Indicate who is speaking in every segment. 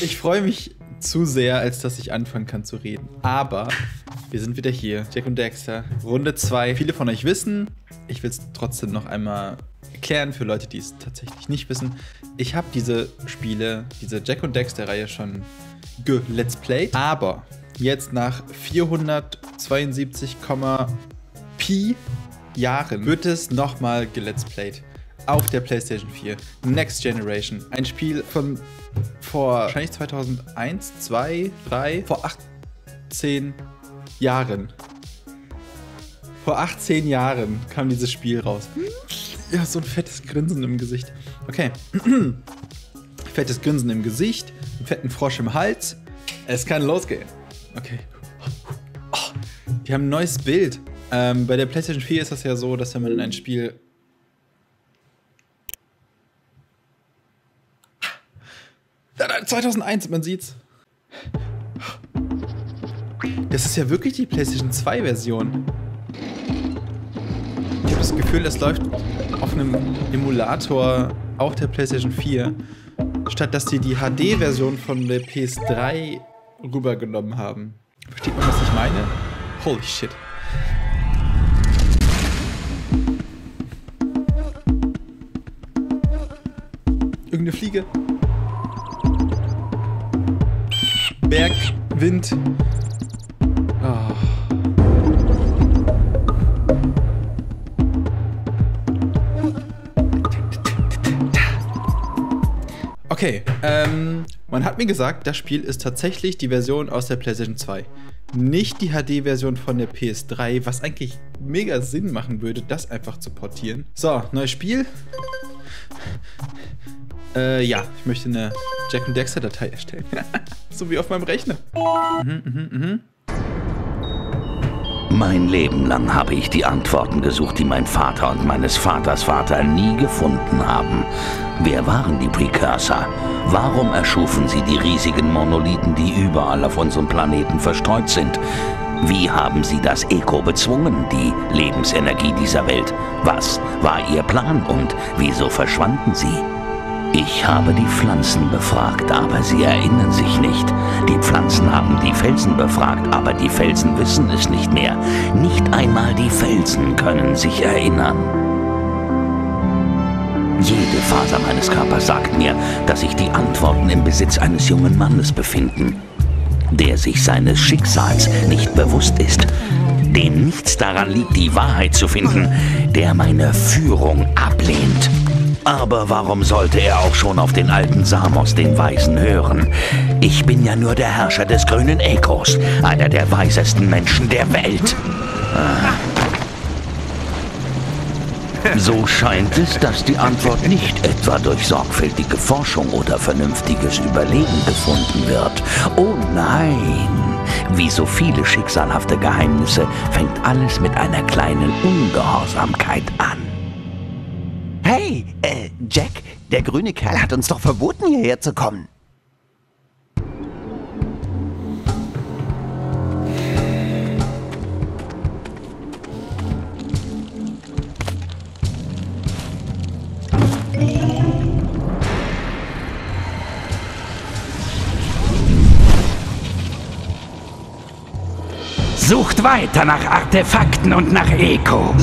Speaker 1: Ich freue mich zu sehr, als dass ich anfangen kann zu reden. Aber wir sind wieder hier. Jack und Dexter. Runde 2. Viele von euch wissen. Ich will es trotzdem noch einmal erklären für Leute, die es tatsächlich nicht wissen. Ich habe diese Spiele, diese Jack und Dexter-Reihe schon ge-let's played. Aber jetzt nach 472, Pi Jahren wird es nochmal ge-let's played auf der PlayStation 4. Next Generation. Ein Spiel von vor wahrscheinlich 2001, 2, 3, vor 18 Jahren. Vor 18 Jahren kam dieses Spiel raus. Ja, so ein fettes Grinsen im Gesicht. Okay. fettes Grinsen im Gesicht, einen fetten Frosch im Hals. Es kann losgehen. Okay. Oh, die haben ein neues Bild. Ähm, bei der PlayStation 4 ist das ja so, dass wenn man in ein Spiel 2001, man sieht's. Das ist ja wirklich die PlayStation 2 Version. Ich habe das Gefühl, das läuft auf einem Emulator auch der PlayStation 4, statt dass die die HD-Version von der PS3 rübergenommen haben. Versteht man, was ich meine? Holy shit. Irgendeine Fliege. Berg, Wind. Oh. Okay, ähm, man hat mir gesagt, das Spiel ist tatsächlich die Version aus der PlayStation 2. Nicht die HD-Version von der PS3, was eigentlich mega Sinn machen würde, das einfach zu portieren. So, neues Spiel. Äh, ja, ich möchte eine Jack und Dexter Datei erstellen. so wie auf meinem Rechner. Mhm, mhm.
Speaker 2: Mein Leben lang habe ich die Antworten gesucht, die mein Vater und meines Vaters Vater nie gefunden haben. Wer waren die Precursor? Warum erschufen sie die riesigen Monolithen, die überall auf unserem Planeten verstreut sind? Wie haben sie das Eko bezwungen, die Lebensenergie dieser Welt? Was war ihr Plan und wieso verschwanden sie? Ich habe die Pflanzen befragt, aber sie erinnern sich nicht. Die Pflanzen haben die Felsen befragt, aber die Felsen wissen es nicht mehr. Nicht einmal die Felsen können sich erinnern. Jede Faser meines Körpers sagt mir, dass sich die Antworten im Besitz eines jungen Mannes befinden, der sich seines Schicksals nicht bewusst ist, dem nichts daran liegt, die Wahrheit zu finden, der meine Führung ablehnt. Aber warum sollte er auch schon auf den alten Samos, den Weisen, hören? Ich bin ja nur der Herrscher des grünen Ekos, einer der weisesten Menschen der Welt. Ah. So scheint es, dass die Antwort nicht etwa durch sorgfältige Forschung oder vernünftiges Überlegen gefunden wird. Oh nein! Wie so viele schicksalhafte Geheimnisse fängt alles mit einer kleinen Ungehorsamkeit an.
Speaker 3: Hey, äh, Jack, der grüne Kerl hat uns doch verboten, hierher zu kommen.
Speaker 2: Sucht weiter nach Artefakten und nach Eko.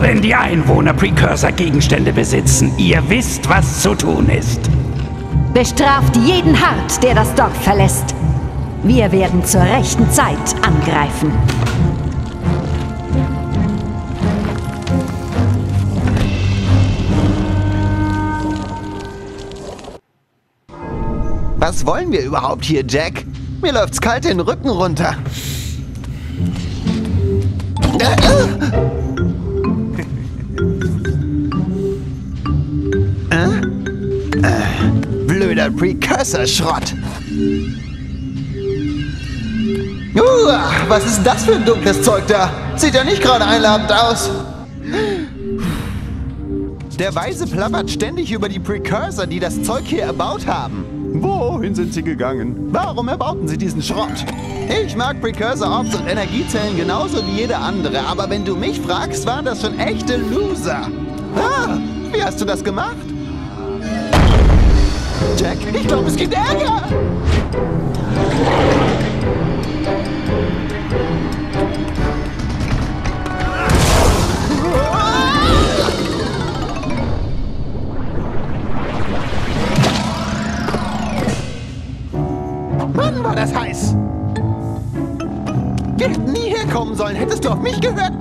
Speaker 2: Wenn die Einwohner Precursor-Gegenstände besitzen, ihr wisst, was zu tun ist.
Speaker 4: Bestraft jeden hart, der das Dorf verlässt. Wir werden zur rechten Zeit angreifen.
Speaker 3: Was wollen wir überhaupt hier, Jack? Mir läuft's kalt den Rücken runter. Blöder Precursor-Schrott. Uh, was ist das für ein dunkles Zeug da? Sieht ja nicht gerade einladend aus. Der Weise plappert ständig über die Precursor, die das Zeug hier erbaut haben. Wohin sind sie gegangen? Warum erbauten sie diesen Schrott? Ich mag Precursor-Orbs und Energiezellen genauso wie jeder andere, aber wenn du mich fragst, waren das schon echte Loser. Ah, wie hast du das gemacht? Jack, ich glaube, es gibt Ärger. Hättest du auf mich gehört,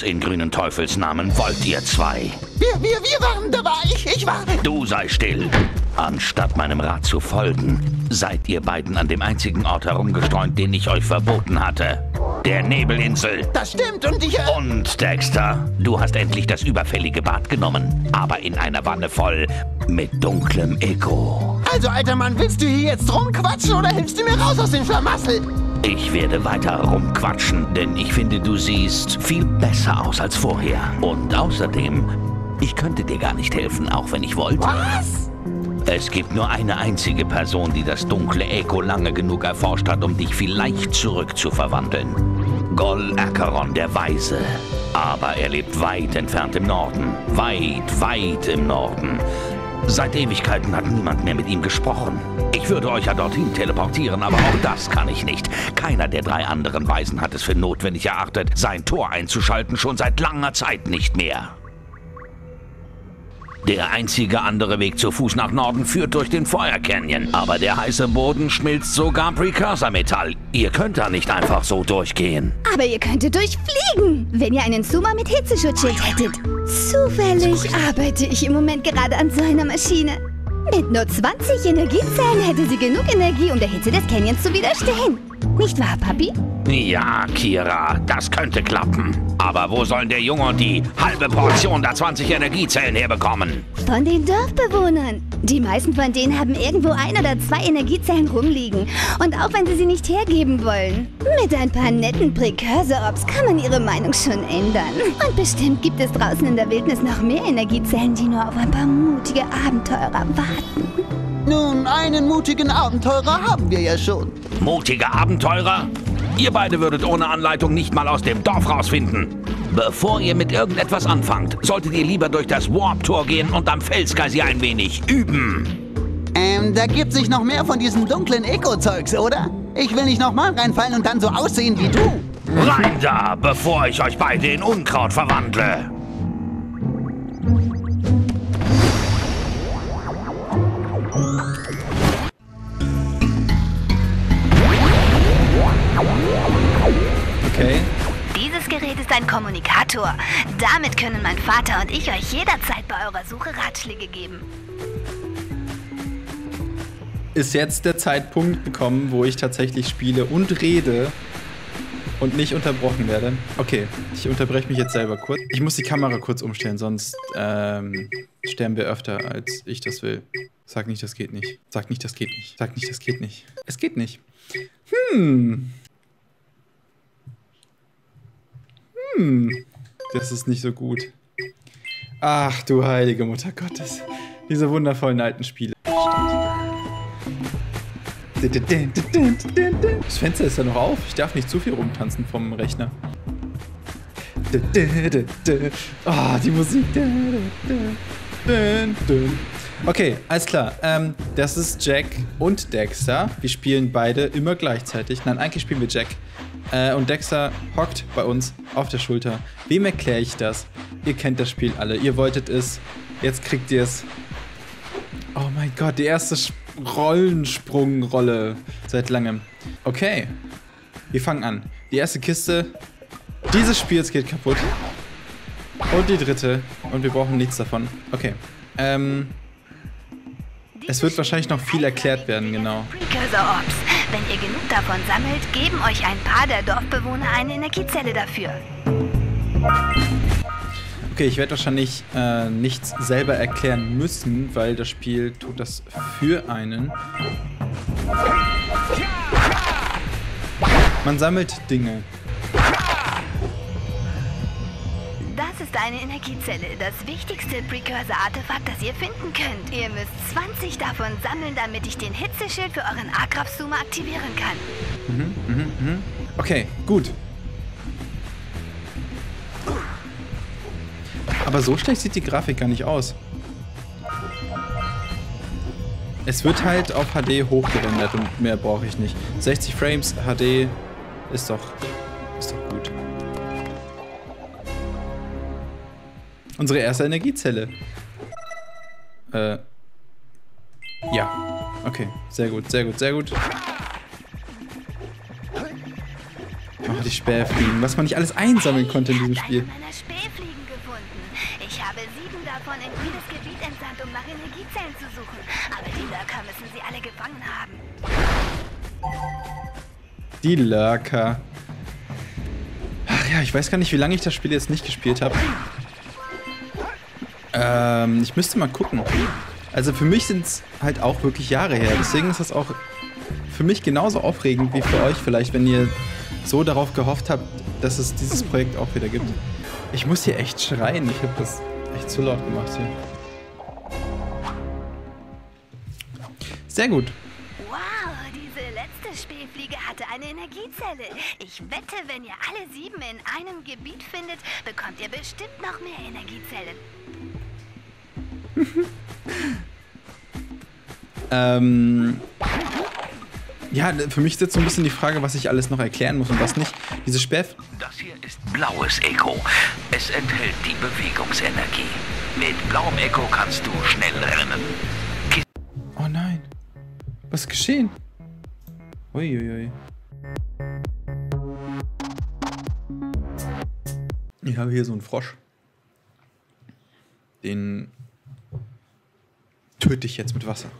Speaker 3: Was
Speaker 2: in grünen Teufelsnamen wollt ihr zwei?
Speaker 3: Wir, wir, wir waren dabei. Ich, ich war...
Speaker 2: Du sei still. Anstatt meinem Rat zu folgen, seid ihr beiden an dem einzigen Ort herumgestreunt, den ich euch verboten hatte. Der Nebelinsel.
Speaker 3: Das stimmt und ich... Äh,
Speaker 2: Und Dexter, du hast endlich das überfällige Bad genommen, aber in einer Wanne voll mit dunklem Echo.
Speaker 3: also, alter Mann, willst du hier jetzt rumquatschen oder hilfst du mir raus aus dem Schlamassel?
Speaker 2: Ich werde weiter rumquatschen, denn ich finde, du siehst viel besser aus als vorher. Und außerdem, ich könnte dir gar nicht helfen, auch wenn ich wollte.
Speaker 3: Was?
Speaker 2: Es gibt nur eine einzige Person, die das dunkle Echo lange genug erforscht hat, um dich vielleicht zurückzuverwandeln. Gol Acheron der Weise. Aber er lebt weit entfernt im Norden. Weit, weit im Norden. Seit Ewigkeiten hat niemand mehr mit ihm gesprochen. Ich würde euch ja dorthin teleportieren, aber auch das kann ich nicht. Keiner der drei anderen Weisen hat es für notwendig erachtet, sein Tor einzuschalten, schon seit langer Zeit nicht mehr. Der einzige andere Weg zu Fuß nach Norden führt durch den Feuer Canyon. Aber der heiße Boden schmilzt sogar Precursor-Metall. Ihr könnt da nicht einfach so durchgehen.
Speaker 5: Aber ihr könntet durchfliegen, wenn ihr einen Zuma mit Hitzeschutzschild hättet. Zufällig arbeite ich im Moment gerade an so einer Maschine. Mit nur 20 Energiezellen hätte sie genug Energie, um der Hitze des Canyons zu widerstehen. Nicht wahr, Papi?
Speaker 2: Ja, Kira, das könnte klappen. Aber wo sollen der Junge und die halbe Portion der 20 Energiezellen herbekommen?
Speaker 5: Von den Dorfbewohnern. Die meisten von denen haben irgendwo ein oder zwei Energiezellen rumliegen. Und auch wenn sie sie nicht hergeben wollen. Mit ein paar netten Precursor-Ops kann man ihre Meinung schon ändern. Und bestimmt gibt es draußen in der Wildnis noch mehr Energiezellen, die nur auf ein paar mutige Abenteurer warten.
Speaker 3: Nun, einen mutigen Abenteurer haben wir ja schon.
Speaker 2: Mutige Abenteurer? Ihr beide würdet ohne Anleitung nicht mal aus dem Dorf rausfinden. Bevor ihr mit irgendetwas anfangt, solltet ihr lieber durch das Warp-Tor gehen und am Felsgeisi ein wenig üben.
Speaker 3: Ähm, da gibt sich noch mehr von diesem dunklen Eco-Zeugs, oder? Ich will nicht nochmal reinfallen und dann so aussehen wie du.
Speaker 2: Rein da, bevor ich euch beide in Unkraut verwandle.
Speaker 5: Gerät ist ein Kommunikator. Damit können mein Vater und ich euch jederzeit bei eurer Suche Ratschläge geben.
Speaker 1: Ist jetzt der Zeitpunkt gekommen, wo ich tatsächlich spiele und rede und nicht unterbrochen werde? Okay, ich unterbreche mich jetzt selber kurz. Ich muss die Kamera kurz umstellen, sonst ähm, sterben wir öfter, als ich das will. Sag nicht, das geht nicht. Sag nicht, das geht nicht. Sag nicht, das geht nicht. Es geht nicht. Hm. Hm. Das ist nicht so gut. Ach du heilige Mutter Gottes. Diese wundervollen alten Spiele. Das Fenster ist ja noch auf. Ich darf nicht zu viel rumtanzen vom Rechner. Ah, die Musik. Okay, alles klar. Ähm, das ist Jack und Dexter. Wir spielen beide immer gleichzeitig. Nein, eigentlich spielen wir Jack. Äh, und Dexter hockt bei uns auf der Schulter. Wem erkläre ich das? Ihr kennt das Spiel alle. Ihr wolltet es. Jetzt kriegt ihr es. Oh mein Gott, die erste Rollensprungrolle seit langem. Okay, wir fangen an. Die erste Kiste dieses Spiels geht kaputt. Und die dritte. Und wir brauchen nichts davon. Okay. Ähm, es wird wahrscheinlich noch viel erklärt werden, genau.
Speaker 5: Precursor Orbs. Wenn ihr genug davon sammelt, geben euch ein paar der Dorfbewohner eine Energiezelle dafür.
Speaker 1: Okay, ich werde wahrscheinlich äh, nichts selber erklären müssen, weil das Spiel tut das für einen. Man sammelt Dinge.
Speaker 5: Eine Energiezelle, das wichtigste Precursor-Artefakt, das ihr finden könnt. Ihr müsst 20 davon sammeln, damit ich den Hitzeschild für euren Agrafsuma aktivieren kann.
Speaker 1: Okay, gut. Aber so schlecht sieht die Grafik gar nicht aus. Es wird halt auf HD hochgerendert und mehr brauche ich nicht. 60 Frames HD ist doch, Unsere erste Energiezelle. Äh. Ja. Okay, sehr gut, sehr gut, sehr gut. Oh, die Spähfliegen. Was man nicht alles einsammeln konnte in diesem Spiel.
Speaker 5: habe eine meiner Spähfliegen gefunden. Ich habe sieben davon in jedes Gebiet entsandt, um nach Energiezellen zu suchen. Aber die Lurker müssen sie alle gefangen haben.
Speaker 1: Die Lurker. Ach ja, ich weiß gar nicht, wie lange ich das Spiel jetzt nicht gespielt habe. Ähm, ich müsste mal gucken. Also für mich sind es halt auch wirklich Jahre her. Deswegen ist das auch für mich genauso aufregend wie für euch vielleicht, wenn ihr so darauf gehofft habt, dass es dieses Projekt auch wieder gibt. Ich muss hier echt schreien. Ich habe das echt zu laut gemacht hier. Sehr gut.
Speaker 5: Wow, diese letzte Spähfliege hatte eine Energiezelle. Ich wette, wenn ihr alle sieben in einem Gebiet findet, bekommt ihr bestimmt noch mehr Energiezellen.
Speaker 1: Ähm, ja, für mich ist jetzt so ein bisschen die Frage, was ich alles noch erklären muss und was nicht. Diese Sperr...
Speaker 2: Das hier ist blaues Echo. Es enthält die Bewegungsenergie. Mit blauem Echo kannst du schnell rennen.
Speaker 1: Oh nein. Was ist geschehen? Uiuiui. Ich habe hier so einen Frosch. Den töte ich jetzt mit Wasser.